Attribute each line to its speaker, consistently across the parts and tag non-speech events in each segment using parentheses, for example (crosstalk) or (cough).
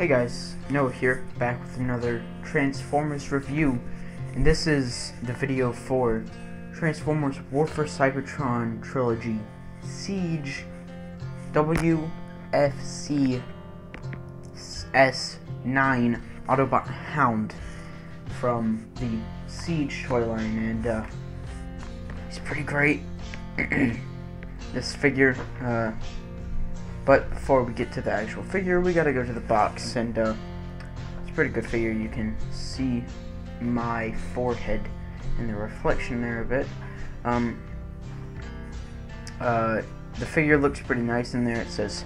Speaker 1: Hey guys, Noah here, back with another Transformers review, and this is the video for Transformers War for Cybertron Trilogy Siege WFC S9 Autobot Hound from the Siege toy line, and uh, he's pretty great. (clears throat) this figure, uh, but before we get to the actual figure, we gotta go to the box, and uh, it's a pretty good figure. You can see my forehead in the reflection there a bit. Um, uh, the figure looks pretty nice in there. It says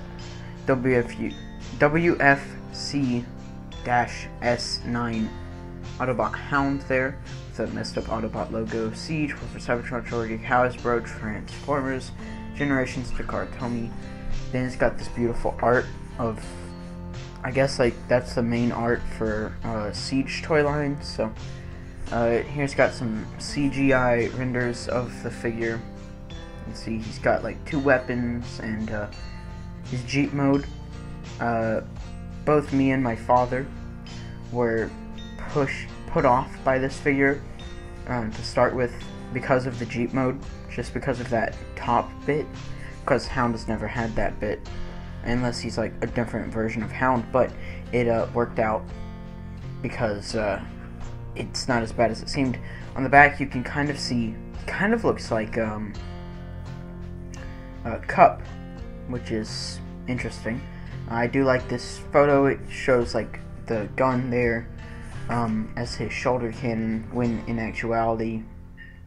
Speaker 1: WFU, WFC-S9 Autobot Hound there with a messed up Autobot logo. Siege for Cybertron Trilogy, Hasbro, Transformers, Generations, Takara Tomy. Then it's got this beautiful art of, I guess like that's the main art for uh, Siege toy line. So uh, here's got some CGI renders of the figure. You can see he's got like two weapons and uh, his Jeep mode. Uh, both me and my father were push put off by this figure um, to start with because of the Jeep mode, just because of that top bit. Because Hound has never had that bit, unless he's like a different version of Hound. But it uh, worked out because uh, it's not as bad as it seemed. On the back, you can kind of see, kind of looks like um, a cup, which is interesting. I do like this photo. It shows like the gun there um, as his shoulder cannon, when in actuality,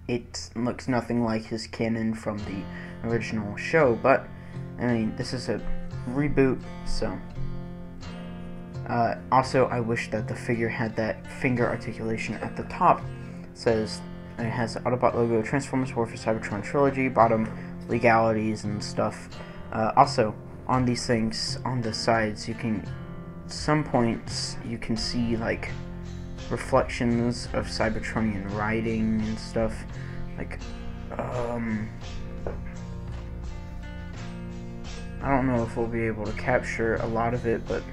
Speaker 1: it looks nothing like his cannon from the original show. But I mean, this is a reboot, so. Uh, also, I wish that the figure had that finger articulation at the top. It says it has Autobot logo, Transformers War for Cybertron Trilogy, bottom legalities and stuff. Uh, also, on these things, on the sides, you can, some points, you can see like reflections of Cybertronian writing and stuff. Like, um, I don't know if we'll be able to capture a lot of it, but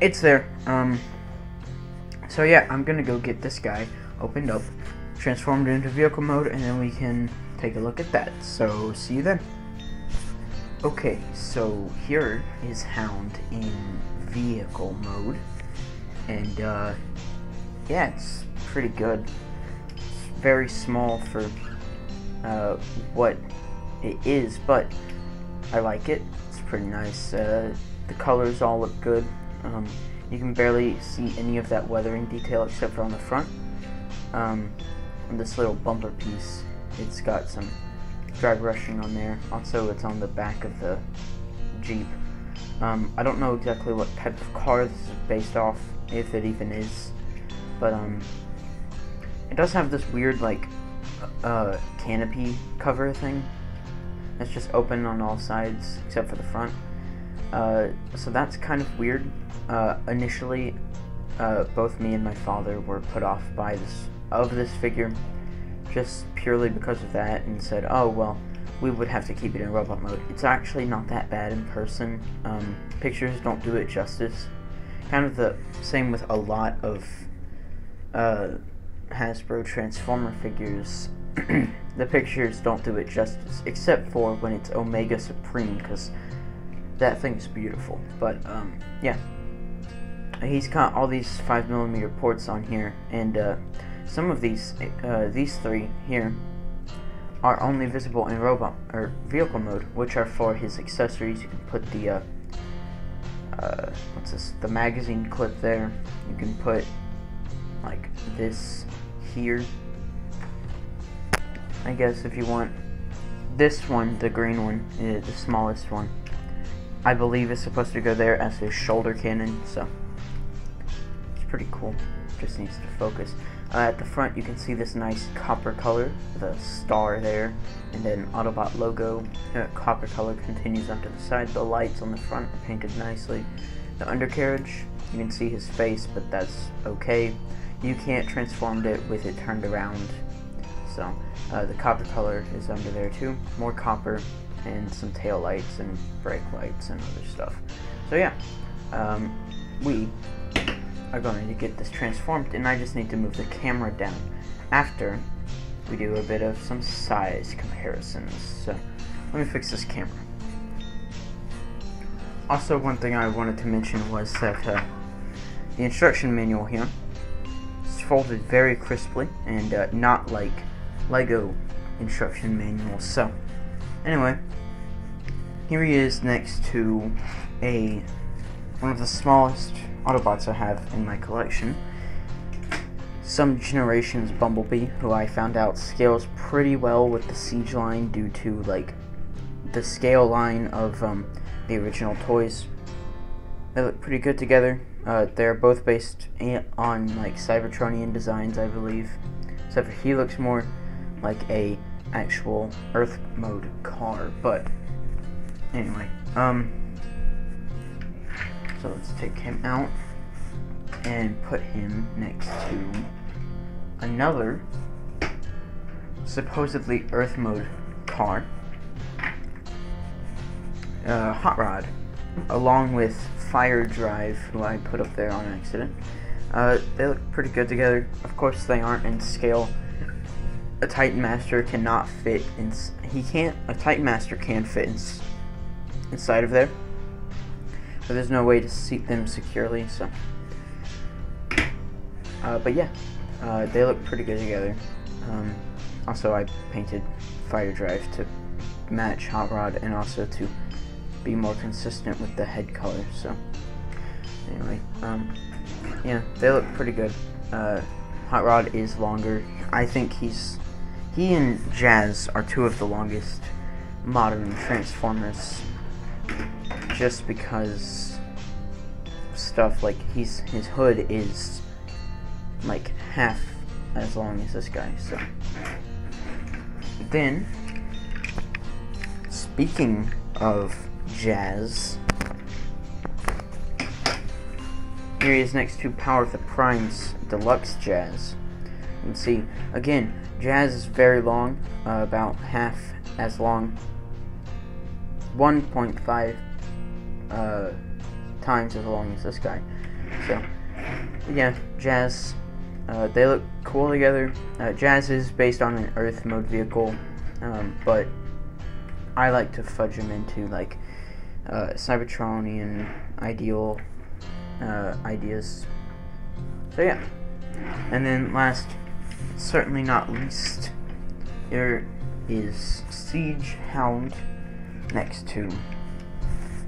Speaker 1: it's there. Um, so yeah, I'm gonna go get this guy opened up, transformed into vehicle mode, and then we can take a look at that. So see you then. Okay, so here is Hound in vehicle mode, and uh, yeah, it's pretty good. It's very small for uh, what it is, but I like it. It's pretty nice. Uh, the colors all look good. Um, you can barely see any of that weathering detail except for on the front. Um, and this little bumper piece, it's got some dry brushing on there. Also, it's on the back of the Jeep. Um, I don't know exactly what type of car this is based off, if it even is, but um, it does have this weird like uh, canopy cover thing. It's just open on all sides except for the front. Uh, so that's kind of weird. Uh, initially, uh, both me and my father were put off by this of this figure, just purely because of that, and said, "Oh well, we would have to keep it in robot mode." It's actually not that bad in person. Um, pictures don't do it justice. Kind of the same with a lot of uh, Hasbro Transformer figures. (clears throat) the pictures don't do it justice, except for when it's Omega Supreme, because that thing's beautiful. But um, yeah, he's got all these five millimeter ports on here, and uh, some of these, uh, these three here, are only visible in robot or vehicle mode, which are for his accessories. You can put the uh, uh, what's this? The magazine clip there. You can put like this here. I guess if you want this one, the green one, is the smallest one. I believe is supposed to go there as his shoulder cannon, so it's pretty cool. Just needs to focus. Uh, at the front, you can see this nice copper color, the star there, and then Autobot logo. Uh, copper color continues onto the side. The lights on the front are painted nicely. The undercarriage, you can see his face, but that's okay. You can't transform it with it turned around. So uh, the copper color is under there too. More copper and some tail lights and brake lights and other stuff. So yeah, um, we are going to get this transformed, and I just need to move the camera down after we do a bit of some size comparisons. So let me fix this camera. Also, one thing I wanted to mention was that uh, the instruction manual here is folded very crisply and uh, not like Lego instruction manuals. So, anyway, here he is next to a one of the smallest Autobots I have in my collection. Some Generations Bumblebee, who I found out scales pretty well with the Siege line due to like the scale line of um, the original toys. They look pretty good together. Uh, they're both based on like Cybertronian designs, I believe. Except for he looks more like a actual Earth mode car. But anyway, um, so let's take him out and put him next to another supposedly Earth mode car uh, Hot Rod, along with Firedrive, who I put up there on accident. Uh, they look pretty good together. Of course, they aren't in scale. A Titan Master cannot fit in. He can't. A Titan Master can fit in, inside of there, but there's no way to seat them securely. So, uh, but yeah, uh, they look pretty good together. Um, also, I painted Firedrive to match Hot Rod and also to be more consistent with the head color. So anyway, um, yeah, they look pretty good. Uh, Hot Rod is longer. I think he's he and Jazz are two of the longest modern Transformers. Just because stuff like he's his hood is like half as long as this guy. So then, speaking of Jazz. Here he is next to Power of the Primes Deluxe Jazz. Can see, again, Jazz is very long, uh, about half as long, 1.5 uh, times as long as this guy. So, yeah, Jazz, uh, they look cool together. Uh, Jazz is based on an Earth mode vehicle, um, but I like to fudge them into like uh, Cybertronian ideal uh, ideas. So yeah, and then last, certainly not least, there is Siege Hound next to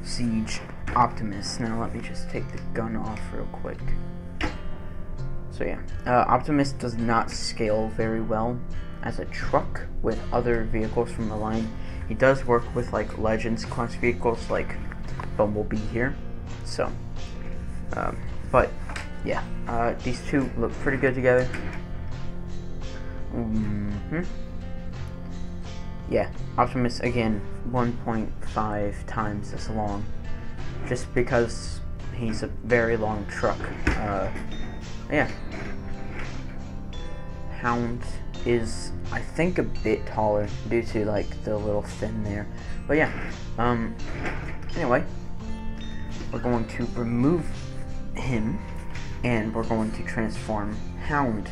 Speaker 1: Siege Optimus. Now let me just take the gun off real quick. So yeah, uh, Optimus does not scale very well as a truck with other vehicles from the line. He does work with like Legends class vehicles like Bumblebee here. So, um, but yeah, uh, these two look pretty good together. Mm -hmm. Yeah, Optimus again 1.5 times as long, just because he's a very long truck. Uh, yeah, Hound is I think a bit taller due to like the little fin there. But yeah, um, anyway, we're going to remove him and we're going to transform Hound.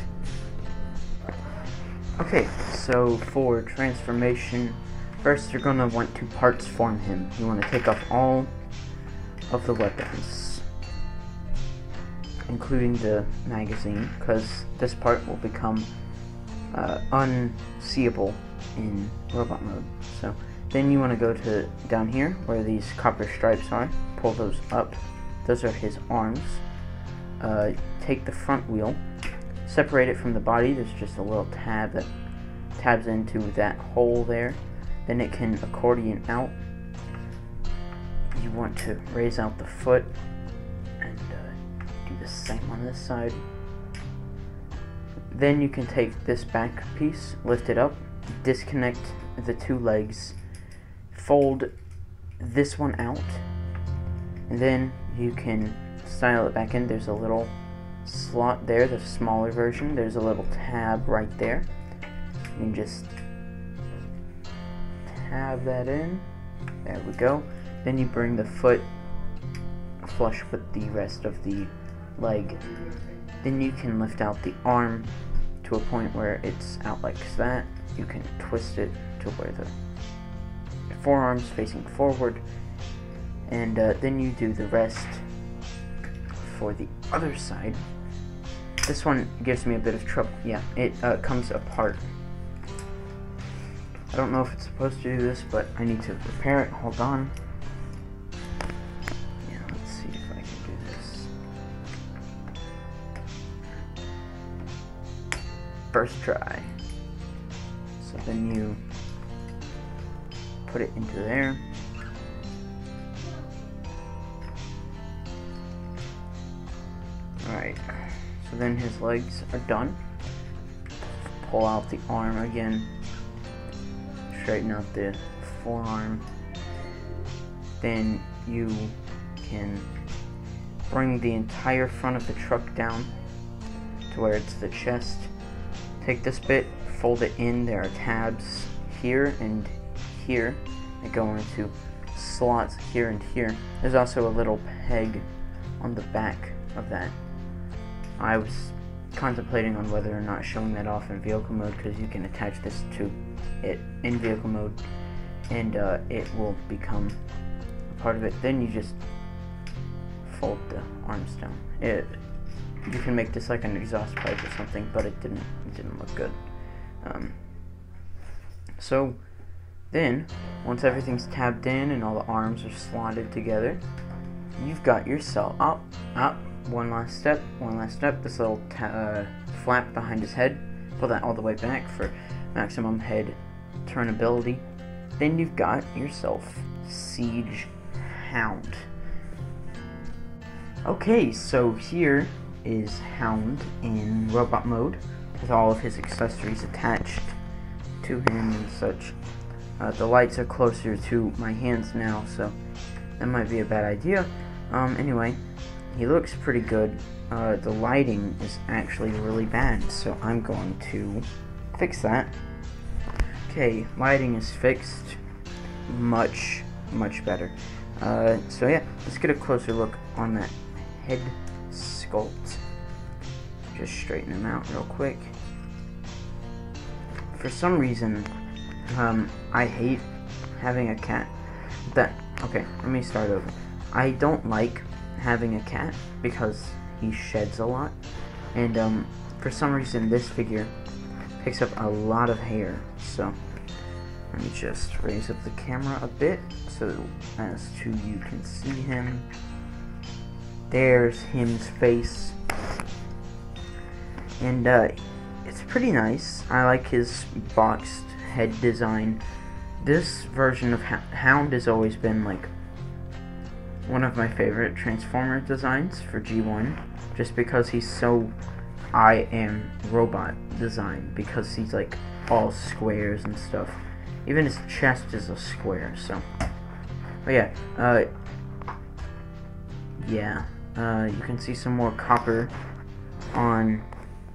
Speaker 1: Okay, so for transformation, first you're to want to parts form him. You want to take off all of the weapons, including the magazine, because this part will become uh, unseeable in robot mode. So then you want to go to down here where these copper stripes are, pull those up. Those are his arms. Uh, take the front wheel, separate it from the body. There's just a little tab that tabs into that hole there. Then it can accordion out. You want to raise out the foot and uh, do the same on this side. Then you can take this back piece, lift it up, disconnect the two legs, fold this one out, and then you can style it back in. There's a little slot there, the smaller version. There's a little tab right there. You can just tab that in. There we go. Then you bring the foot flush with the rest of the leg. Then you can lift out the arm to a point where it's out like that. You can twist it to where the forearm's facing forward. And uh, then you do the rest for the other side. This one gives me a bit of trouble. Yeah, it uh, comes apart. I don't know if it's supposed to do this, but I need to repair it. Hold on. Yeah, let's see if I can do this. First try. So then you put it into there. Then his legs are done. Pull out the arm again. Straighten out the forearm. Then you can bring the entire front of the truck down to where it's the chest. Take this bit, fold it in. There are tabs here and here that go into slots here and here. There's also a little peg on the back of that. I was contemplating on whether or not showing that off in vehicle mode because you can attach this to it in vehicle mode and uh, it will become a part of it. Then you just fold the arms down. It you can make this like an exhaust pipe or something, but it didn't it didn't look good. Um, so then, once everything's tabbed in and all the arms are slotted together, you've got yourself up, up, one last step, one last step, this little uh, flap behind his head, pull that all the way back for maximum head turnability. Then you've got yourself Siege Hound. Okay, so here is Hound in robot mode with all of his accessories attached to him and such. Uh, the lights are closer to my hands now, so that might be a bad idea. Um, anyway, he looks pretty good. Uh, the lighting is actually really bad, so I'm going to fix that. Okay, lighting is fixed. Much, much better. Uh, so yeah, let's get a closer look on that head sculpt. Just straighten him out real quick. For some reason, um, I hate having a cat. That okay, let me start over. I don't like having a cat because he sheds a lot, and um, for some reason this figure picks up a lot of hair. So let me just raise up the camera a bit so as to you can see him. There's him's face, and uh, it's pretty nice. I like his boxed head design. This version of Hound has always been like one of my favorite Transformer designs for G1, just because he's so I am robot design, because he's like all squares and stuff. Even his chest is a square, so. But yeah, uh, yeah, uh, you can see some more copper on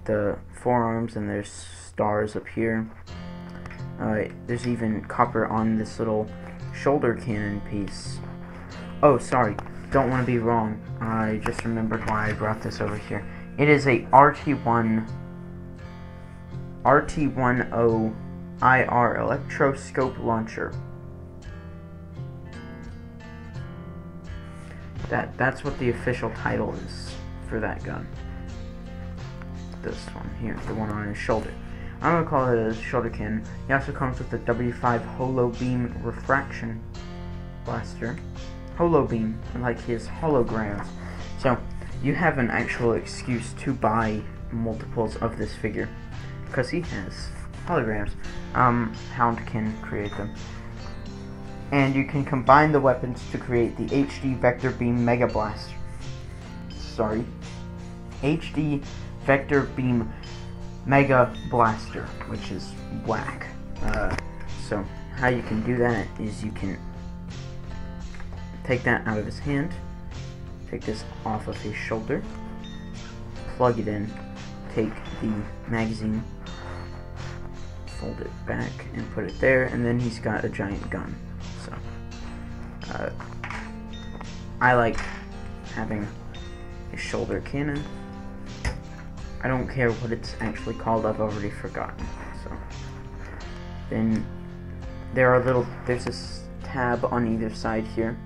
Speaker 1: the forearms, and there's stars up here. Uh, there's even copper on this little shoulder cannon piece. Oh, sorry. Don't want to be wrong. I just remembered why I brought this over here. It is a RT1 RT10 IR electroscope launcher. That that's what the official title is for that gun. This one here, the one on his shoulder. I'm gonna call it a shoulder cannon. He also comes with the W5 Holo Beam Refraction Blaster. Holo Beam, like his holograms. So, you have an actual excuse to buy multiples of this figure. Because he has holograms. Um, Hound can create them. And you can combine the weapons to create the HD Vector Beam Mega Blaster. Sorry. HD Vector Beam Mega Blaster, which is whack. Uh, so how you can do that is you can take that out of his hand, take this off of his shoulder, plug it in, take the magazine, fold it back and put it there, and then he's got a giant gun. So uh, I like having a shoulder cannon. I don't care what it's actually called, I've already forgotten. So then there are little there's this tab on either side here.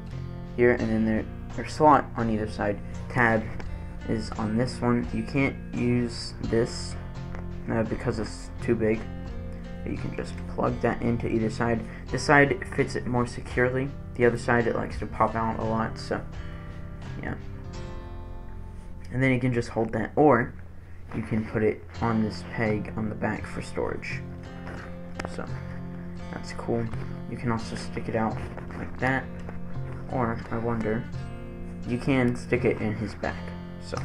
Speaker 1: Here and then there there's slot on either side. Tab is on this one. You can't use this uh, because it's too big. You can just plug that into either side. This side fits it more securely. The other side it likes to pop out a lot, so yeah. And then you can just hold that, or you can put it on this peg on the back for storage. So that's cool. You can also stick it out like that, or I wonder, you can stick it in his back. So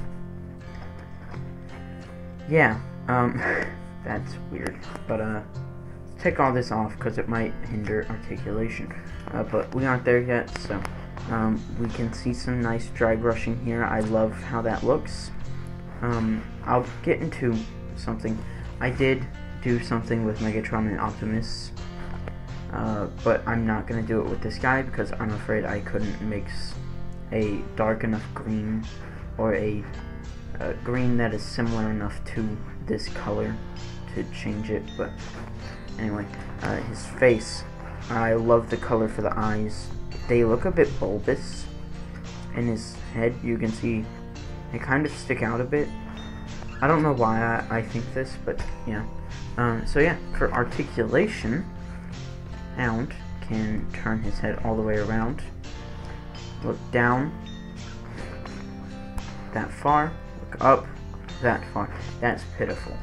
Speaker 1: yeah, um, (laughs) that's weird, but uh take all this off because it might hinder articulation. Uh, but we aren't there yet, so um, we can see some nice dry brushing here. I love how that looks. Um, I'll get into something. I did do something with Megatron and Optimus, uh, but I'm not going to do it with this guy because I'm afraid I couldn't mix a dark enough green or a, a green that is similar enough to this color to change it, but Anyway, uh, his face. I love the color for the eyes. They look a bit bulbous. In his head, you can see they kind of stick out a bit. I don't know why I, I think this, but yeah. Um, so yeah, for articulation, Hound can turn his head all the way around, look down, that far, look up, that far. That's pitiful.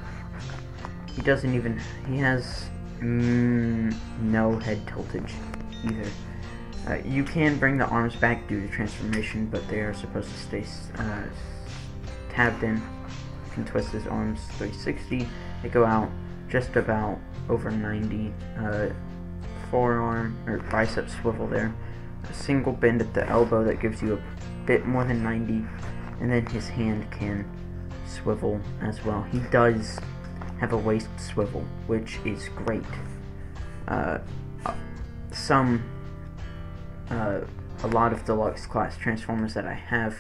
Speaker 1: He doesn't even, he has Mm, no head tiltage either. Uh, you can bring the arms back due to transformation, but they are supposed to stay uh, tabbed in. You can twist his arms 360. They go out just about over 90. Uh, forearm or bicep swivel there. A single bend at the elbow that gives you a bit more than 90. And then his hand can swivel as well. He does have a waist swivel, which is great. Uh, some, uh, a lot of deluxe class transformers that I have,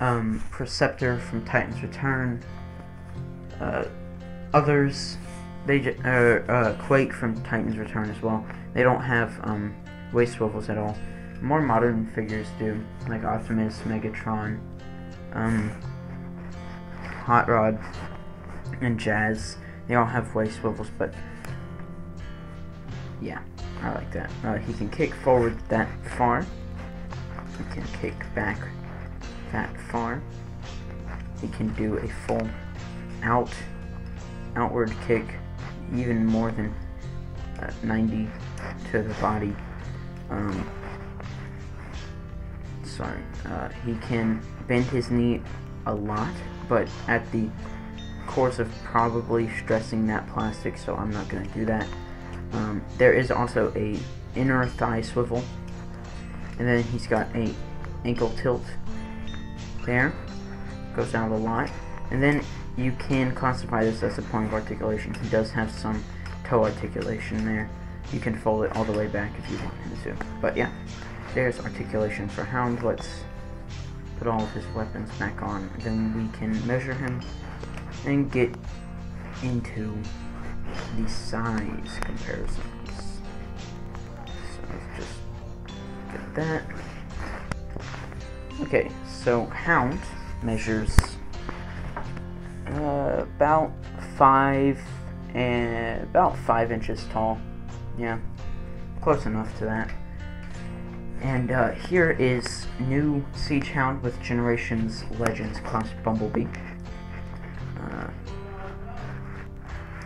Speaker 1: um, Perceptor from Titan's Return, uh, others, they uh, uh, Quake from Titan's Return as well. They don't have um, waist swivels at all. More modern figures do, like Optimus, Megatron, um, Hot Rod, and Jazz. They all have waist swivels, but yeah, I like that. Uh, he can kick forward that far. He can kick back that far. He can do a full out, outward kick, even more than uh, 90 to the body. Um, sorry, uh, he can bend his knee a lot, but at the course of probably stressing that plastic, so I'm not going to do that. Um, there is also a inner thigh swivel, and then he's got a ankle tilt there, goes down a lot, and then you can classify this as a point of articulation. He does have some toe articulation there. You can fold it all the way back if you want him to. But yeah, there's articulation for Hound. Let's put all of his weapons back on. Then we can measure him and get into the size comparisons. So let's just get that. Okay, so Hound measures uh, about five and about five inches tall. Yeah, close enough to that. And uh, here is new Siege Hound with Generations Legends class Bumblebee.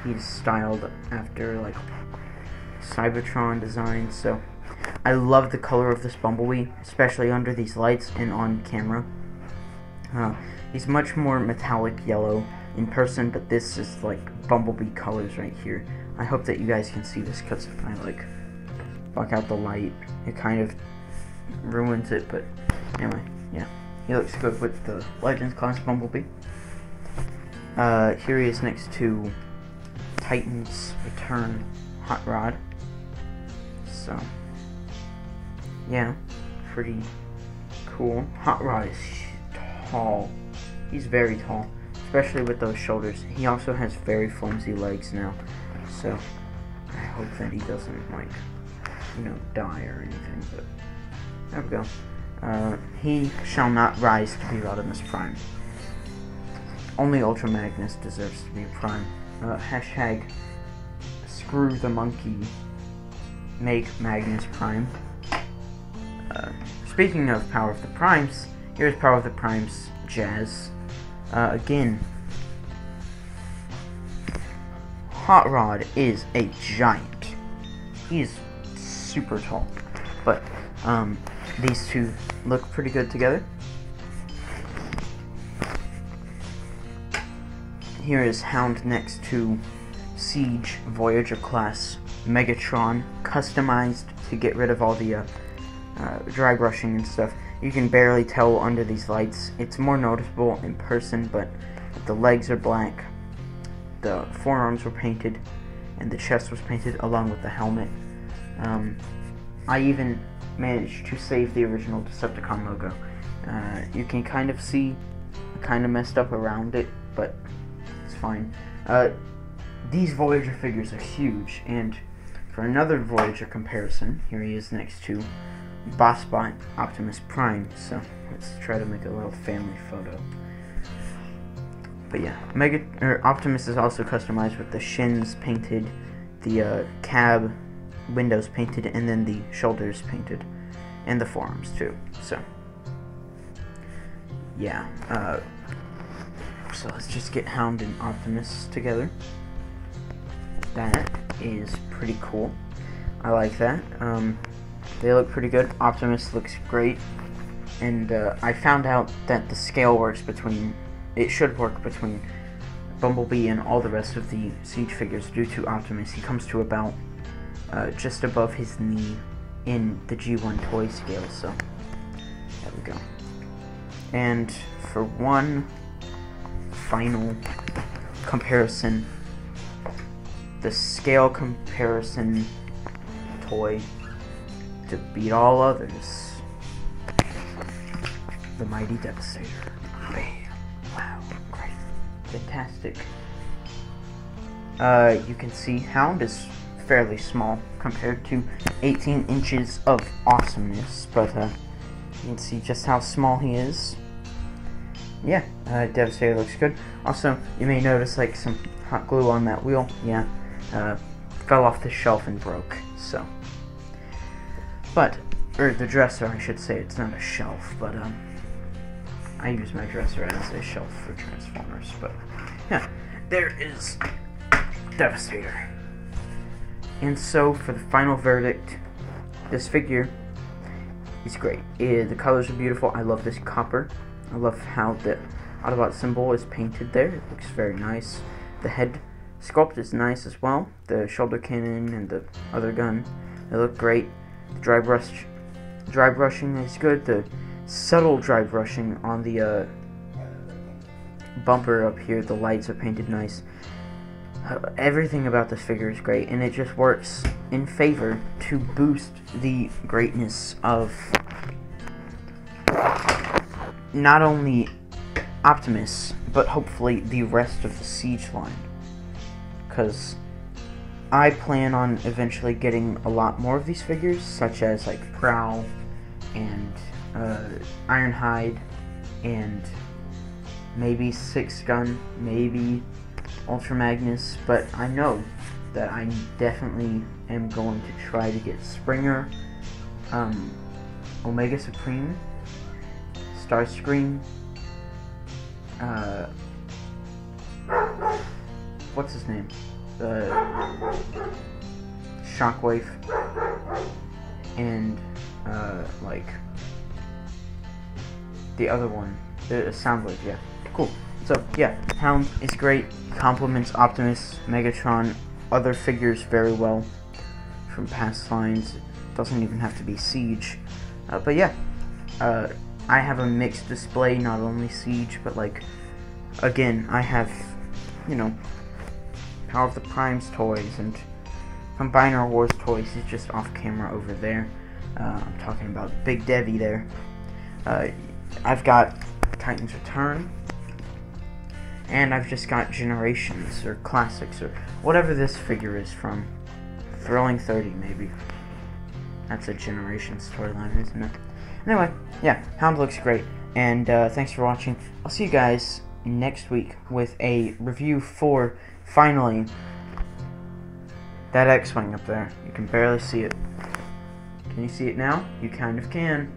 Speaker 1: he's styled after like Cybertron design. So I love the color of this Bumblebee, especially under these lights and on camera. Uh, he's much more metallic yellow in person, but this is like Bumblebee colors right here. I hope that you guys can see this because if I like block out the light, it kind of ruins it. But anyway, yeah, he looks good with the Legends class Bumblebee. Uh, here he is next to Titans Return Hot Rod. So, yeah, pretty cool. Hot Rod is tall. He's very tall, especially with those shoulders. He also has very flimsy legs now, so I hope that he doesn't like, you know, die or anything. But there we go. Uh, he shall not rise to be Rodimus Prime. Only Ultra Magnus deserves to be Prime. Uh, hashtag screw the monkey. Make Magnus Prime. Uh, speaking of Power of the Primes, here's Power of the Primes Jazz. Uh, again, Hot Rod is a giant. He's super tall. But um, these two look pretty good together. Here is Hound next to Siege Voyager class Megatron, customized to get rid of all the uh, uh, dry brushing and stuff. You can barely tell under these lights. It's more noticeable in person, but the legs are black, the forearms were painted, and the chest was painted along with the helmet. Um, I even managed to save the original Decepticon logo. Uh, you can kind of see, kind of messed up around it, but it's fine. Uh, these Voyager figures are huge, and for another Voyager comparison, here he is next to Bossbot Optimus Prime. So let's try to make a little family photo. But yeah, Mega or Optimus is also customized with the shins painted, the uh, cab windows painted, and then the shoulders painted, and the forearms too. So yeah. Uh, so let's just get Hound and Optimus together. That is pretty cool. I like that. Um, they look pretty good. Optimus looks great. And uh, I found out that the scale works between, it should work between Bumblebee and all the rest of the Siege figures due to Optimus. He comes to about uh, just above his knee in the G1 toy scale, so there we go. And for one final comparison, the scale comparison toy to beat all others. The Mighty Devastator. Bam. Wow, great. Fantastic. Uh, you can see Hound is fairly small compared to 18 inches of awesomeness, but uh, you can see just how small he is. Yeah, uh, Devastator looks good. Also, you may notice like some hot glue on that wheel. Yeah, uh, fell off the shelf and broke. So, but or the dresser, I should say. It's not a shelf, but um, I use my dresser as a shelf for Transformers. But yeah, there is Devastator. And so for the final verdict, this figure is great. Eh, the colors are beautiful. I love this copper. I love how the Autobot symbol is painted there. It looks very nice. The head sculpt is nice as well. The shoulder cannon and the other gun, they look great. The dry brush, dry brushing is good. The subtle dry brushing on the uh, bumper up here, the lights are painted nice. Uh, everything about this figure is great, and it just works in favor to boost the greatness of not only Optimus, but hopefully the rest of the Siege line. Because I plan on eventually getting a lot more of these figures, such as like Prowl and uh, Ironhide and maybe Six Gun, maybe Ultra Magnus, but I know that I definitely am going to try to get Springer, um, Omega Supreme, Starscream, uh, what's his name? Uh, Shockwave, and uh, like the other one, the Soundwave. Yeah, cool. So yeah, Hound is great. Complements Optimus, Megatron, other figures very well from past lines. Doesn't even have to be Siege. Uh, but yeah, uh, I have a mixed display, not only Siege, but like, again, I have, you know, Power of the Primes toys and Combiner Wars toys. He's just off camera over there. Uh, I'm talking about Big Devi there. Uh, I've got Titans Return. And I've just got Generations, or Classics, or whatever this figure is from. Thrilling 30, maybe. That's a Generations storyline, isn't it? Anyway, yeah, Hound looks great. And uh, thanks for watching. I'll see you guys next week with a review for, finally, that X-Wing up there. You can barely see it. Can you see it now? You kind of can.